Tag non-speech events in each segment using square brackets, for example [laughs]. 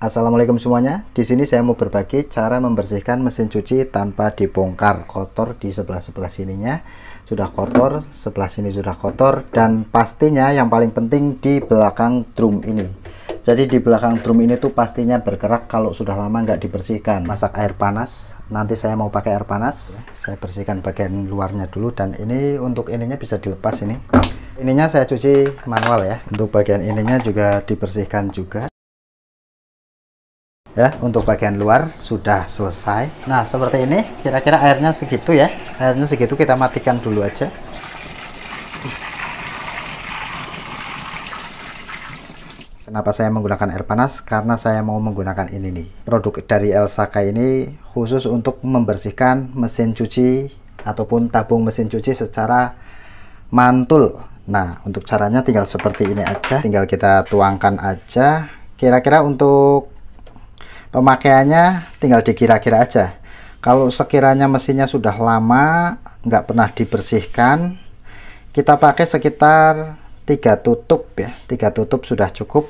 Assalamualaikum semuanya. Di sini saya mau berbagi cara membersihkan mesin cuci tanpa dibongkar. Kotor di sebelah-sebelah sininya sudah kotor, sebelah sini sudah kotor dan pastinya yang paling penting di belakang drum ini. Jadi di belakang drum ini tuh pastinya bergerak kalau sudah lama nggak dibersihkan. Masak air panas. Nanti saya mau pakai air panas. Saya bersihkan bagian luarnya dulu dan ini untuk ininya bisa dilepas ini. Ininya saya cuci manual ya. Untuk bagian ininya juga dibersihkan juga ya untuk bagian luar sudah selesai nah seperti ini kira-kira airnya segitu ya airnya segitu kita matikan dulu aja Kenapa saya menggunakan air panas? Karena saya mau menggunakan ini nih. Produk dari Elsaka ini khusus untuk membersihkan mesin cuci ataupun tabung mesin cuci secara mantul. Nah, untuk caranya tinggal seperti ini aja. Tinggal kita tuangkan aja. Kira-kira untuk pemakaiannya tinggal dikira-kira aja. Kalau sekiranya mesinnya sudah lama nggak pernah dibersihkan kita pakai sekitar tiga tutup ya. Tiga tutup sudah cukup.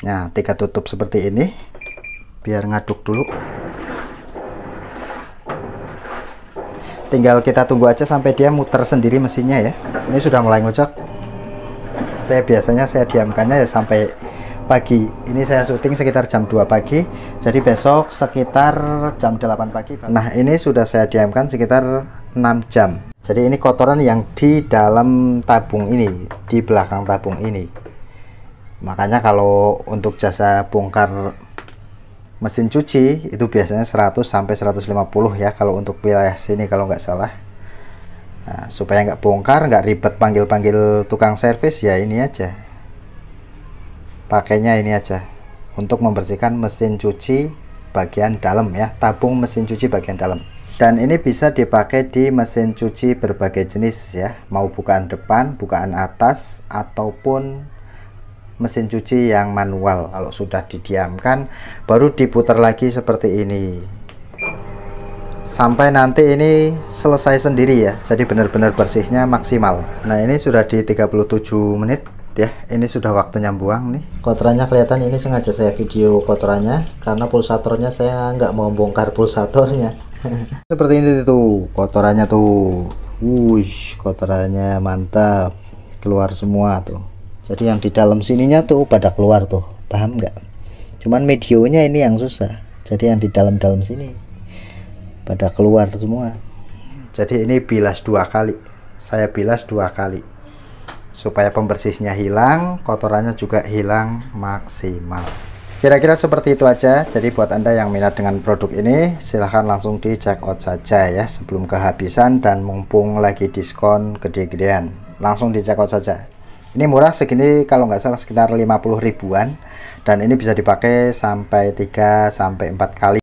Nah tiga tutup seperti ini. Biar ngaduk dulu. Tinggal kita tunggu aja sampai dia muter sendiri mesinnya ya. Ini sudah mulai ngocok. Saya biasanya saya diamkannya ya sampai pagi. Ini saya syuting sekitar jam 2 pagi. Jadi besok sekitar jam 8 pagi nah ini sudah saya diamkan sekitar 6 jam. Jadi ini kotoran yang di dalam tabung ini di belakang tabung ini. Makanya kalau untuk jasa bongkar mesin cuci itu biasanya 100 sampai 150 ya kalau untuk wilayah sini kalau nggak salah. Nah, supaya nggak bongkar nggak ribet panggil-panggil tukang servis ya ini aja pakainya ini aja. Untuk membersihkan mesin cuci bagian dalam ya. Tabung mesin cuci bagian dalam. Dan ini bisa dipakai di mesin cuci berbagai jenis ya. Mau bukaan depan bukaan atas ataupun mesin cuci yang manual. Kalau sudah didiamkan baru diputar lagi seperti ini. Sampai nanti ini selesai sendiri ya. Jadi benar-benar bersihnya maksimal. Nah ini sudah di 37 menit ya ini sudah waktunya buang nih. Kotorannya kelihatan ini sengaja saya video kotorannya karena pulsatornya saya nggak mau bongkar pulsatornya. [laughs] Seperti ini tuh kotorannya tuh. Wush kotorannya mantap. Keluar semua tuh. Jadi yang di dalam sininya tuh pada keluar tuh. Paham nggak? Cuman medionya ini yang susah. Jadi yang di dalam-dalam sini pada keluar semua. Jadi ini bilas dua kali. Saya bilas dua kali supaya pembersihnya hilang kotorannya juga hilang maksimal. Kira-kira seperti itu aja. Jadi buat anda yang minat dengan produk ini silahkan langsung di check out saja ya sebelum kehabisan dan mumpung lagi diskon gede-gedean. Langsung di check out saja. Ini murah segini kalau nggak salah sekitar 50 ribuan. Dan ini bisa dipakai sampai 3 sampai 4 kali